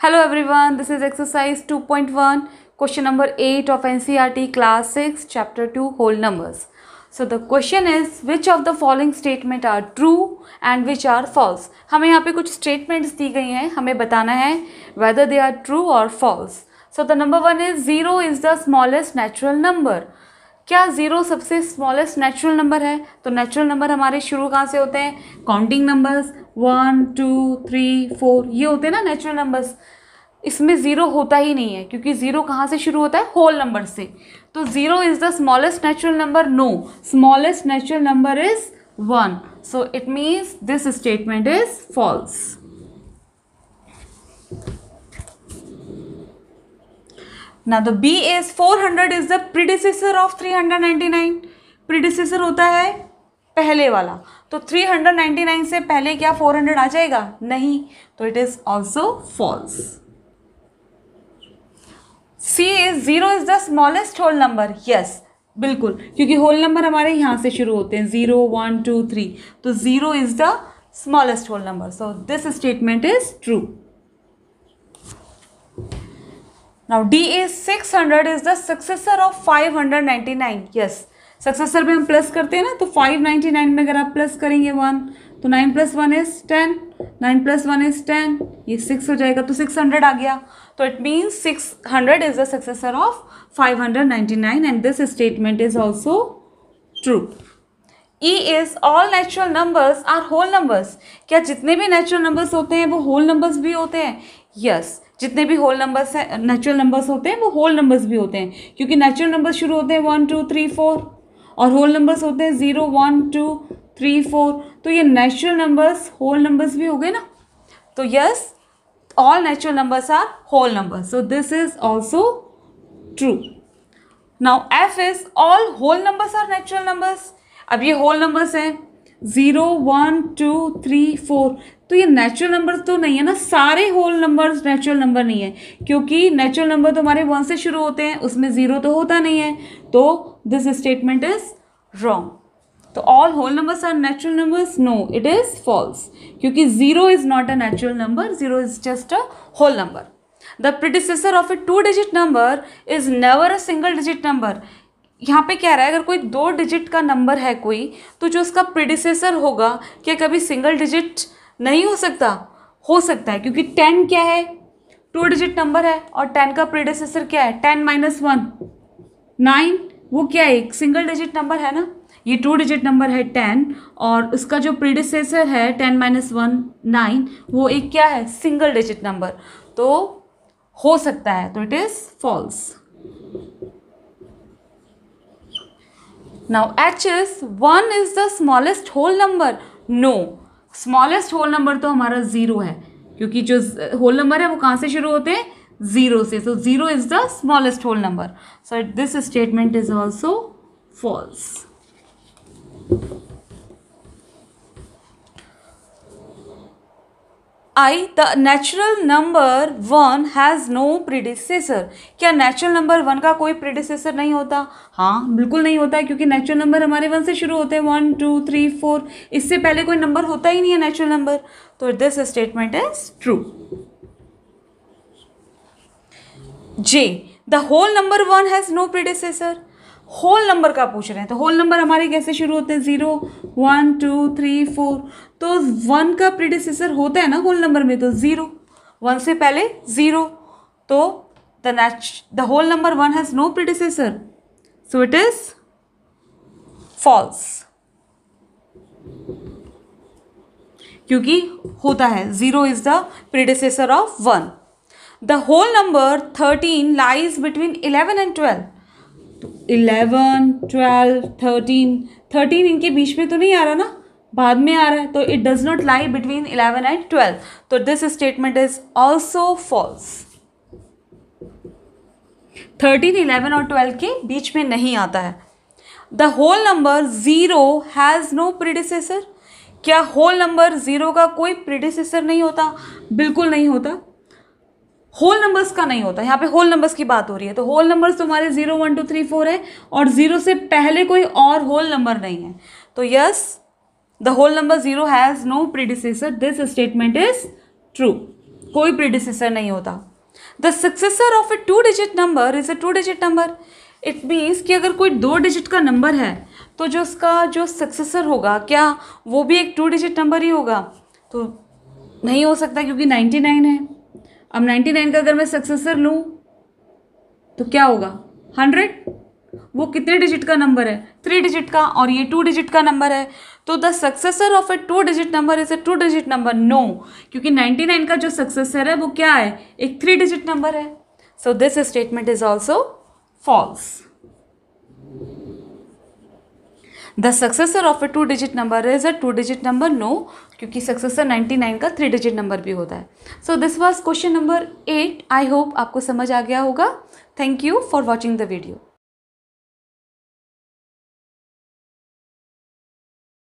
Hello everyone this is exercise 2.1 question number eight of NCERT class six chapter two whole numbers so the question is which of the following statement are true and which are false हमें यहाँ पे कुछ statements दी गई हैं, हमें बताना है whether they are true और false so the number one is zero is the smallest natural number क्या ज़ीरो सबसे स्मॉलेस्ट नेचुरल नंबर है? तो नेचुरल नंबर हमारे शुरू कहाँ से होते हैं? Counting numbers one two three four ये होते हैं ना नेचुरल नंबर्स इसमें ज़ीरो होता ही नहीं है, क्योंकि ज़ीरो कहाँ से शुरू होता है? होल नंबर से। तो zero is the smallest natural number no smallest natural number is one so it means this statement is false now hundred is the 400 is the predecessor of 399 predecessor होता है पहले वाला। तो 399 से पहले क्या 400 आ जाएगा? नहीं। तो it is also false C is zero is the smallest whole number yes बिल्कुल। क्योंकि होल नंबर हमारे यहाँ से शुरू होते हैं। ज़ीरो वन टू थ्री तो zero is the smallest whole number so this statement is true now, d is 600 is the successor of 599 yes. Successor में हम प्लस करते हैं ना तो 599 में अगर आप प्लस करेंगे वन तो nine plus one is ten nine plus one is ten ये सिक्स हो जाएगा तो सिक्स हंड्रेड आ गया। तो it means six hundred is the successor of five hundred ninety nine and this statement is also true E is all natural numbers are whole numbers क्या जितने भी नेचुरल नंबर्स होते हैं, वो होल नंबर्स भी होते हैं? यस. जितने भी होल नंबर्स हैं नेचुरल नंबर्स होते हैं, वो होल नंबर्स भी होते हैं। क्योंकि नेचुरल नंबर्स शुरू होते हैं वन टू थ्री फोर और होल नंबर्स होते हैं zero one two three four तो ये नेचुरल नंबर्स होल नंबर्स भी हो गए ना? तो yes all natural numbers are whole numbers so this is also true now F is all whole numbers are natural numbers अब ये होल नंबर्स हैं। Zero one two three four तो ये नेचुरल नंबर तो नहीं है ना, सारे होल नंबर्स नेचुरल नंबर नहीं है, क्योंकि नेचुरल नंबर तो हमारे वन से शुरू होते हैं, उसमें ज़ीरो तो होता नहीं है तो दिस स्टेटमेंट इज़ रॉन्ग तो all whole numbers are natural numbers no it is false क्योंकि zero is not a natural number zero is just a whole number the predecessor of a two digit number is never a single digit number यहाँ पे क्या रहा है, अगर कोई दो digit का नंबर है कोई तो जो उसका प्रिडिसेसर होगा, क्या कभी सिंगल डिजिट नहीं हो सकता। हो सकता है, क्योंकि टेन क्या है? टू डिजिट नंबर है और टेन का प्रीडिसेसर क्या है? टेन माइनस वन नाइन वो क्या है? एक सिंगल डिजिट नंबर है ना? ये टू डिजिट नंबर है टेन और उसका जो प्रीडिसेसर है, टेन माइनस वन नाइन वो एक क्या है? सिंगल डिजिट नंबर तो हो सकता है तो it is false now H is one is the smallest whole number no smallest whole number तो हमारा ज़ीरो है, क्योंकि जो होल नंबर है वो कहाँ से शुरू होते हैं? ज़ीरो से। So zero is the smallest whole number so this statement is also false I the natural number one has no predecessor क्या नेचुरल नंबर वन का कोई प्रीडिसेसर नहीं होता? हाँ बिल्कुल नहीं होता है क्योंकि नेचुरल नंबर हमारे वन से शुरू होते हैं। वन टू थ्री फोर इससे पहले कोई नंबर होता ही नहीं है नेचुरल नंबर तो this statement is true J the whole number one has no predecessor whole number का पूछ रहे हैं। तो होल नंबर हमारे कैसे शुरू होते हैं? Zero one two three four तो वन का प्रीडिसेसर होता है ना होल नंबर में तो ज़ीरो वन से पहले ज़ीरो तो द नेच the whole number one has no predecessor so it is false क्योंकि होता है zero is the predecessor of one the whole number thirteen lies between eleven and twelve eleven, twelve, thirteen thirteen इनके बीच में तो नहीं आ रहा ना? बाद में आ रहा है तो it does not lie between eleven and twelve. तो this statement is also false thirteen, eleven और ट्वेल्व के बीच में नहीं आता है। The whole number zero has no predecessor क्या होल नंबर ज़ीरो का कोई प्रिडिसेसर नहीं होता? बिल्कुल नहीं होता। होल नंबर्स का नहीं होता, यहाँ पे होल नंबर्स की बात हो रही है तो होल नंबर्स तुम्हारे zero one two three four है और ज़ीरो से पहले कोई और होल नंबर नहीं है। तो yes the whole number zero has no predecessor this statement is true कोई प्रीडिसेसर नहीं होता। The successor of a two digit number is a two digit number it means कि अगर कोई दो डिजिट का नंबर है तो जो उसका जो सक्सेसर होगा, क्या वो भी एक टू डिजिट नंबर ही होगा? तो नहीं हो सकता क्योंकि नाइन्टी नाइन है। अब नाइन्टी नाइन का अगर मैं सक्सेसर लूँ तो क्या होगा? हंड्रेड वो कितने डिजिट का नंबर है? थ्री डिजिट का और ये टू डिजिट का नंबर है। तो the successor of a two digit number is a two digit number no क्योंकि नाइन्टी नाइन का जो सक्सेसर है, वो क्या है? एक थ्री डिजिट नंबर है। So this statement is also false the successor of a two digit number is a two digit number no क्योंकि सक्सेसर 99 का थ्री डिजिट नंबर भी होता है। So this was question number eight I hope आपको समझ आ गया होगा। Thank you for watching the video